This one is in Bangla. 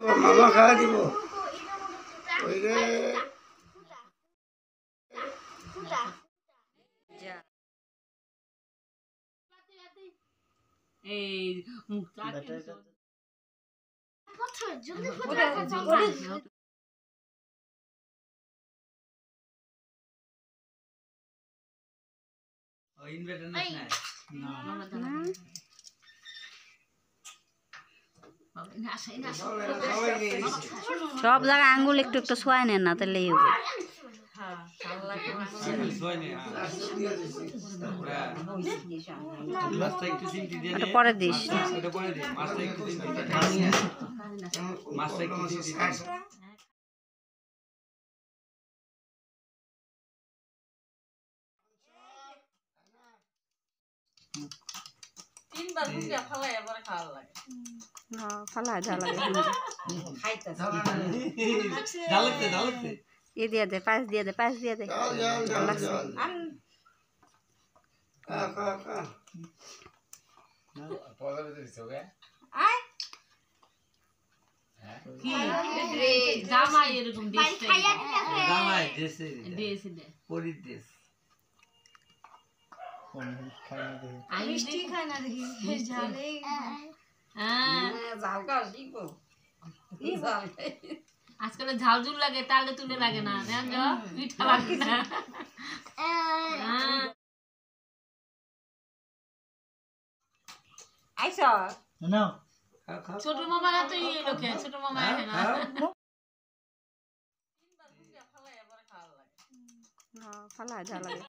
ও মামা খাওয়া দিব ওই রে এই মুখ চাকে ইনভার্টার না সবাই সব জায়গায় আঙ্গুল একটু একটু সোয়াই নেন না হবে দিয়ে ওটা নে। পরে দিস। তিনবার খাওয়া লাগে ফালা যা লাগে ঢালতে ঢালতে ই দিয়ে দে পাঁচ দিয়ে দে পাঁচ দিয়ে দে জল জল জল জল খা খা খা কি জামাই এরকম দেখতে জামাই দেশে দিয়েছে দে পরির দেশ আমি মিষ্টি খাই না দেখি হ্যাঁ আজকাল ঝাল ঝুল লাগে তালে তুলে লাগে না। পিঠা লাগে না। হ্যাঁ। ছোট মামা তো ইয়ে লোকে ছোট মামা হ্যাঁ, যা লাগে।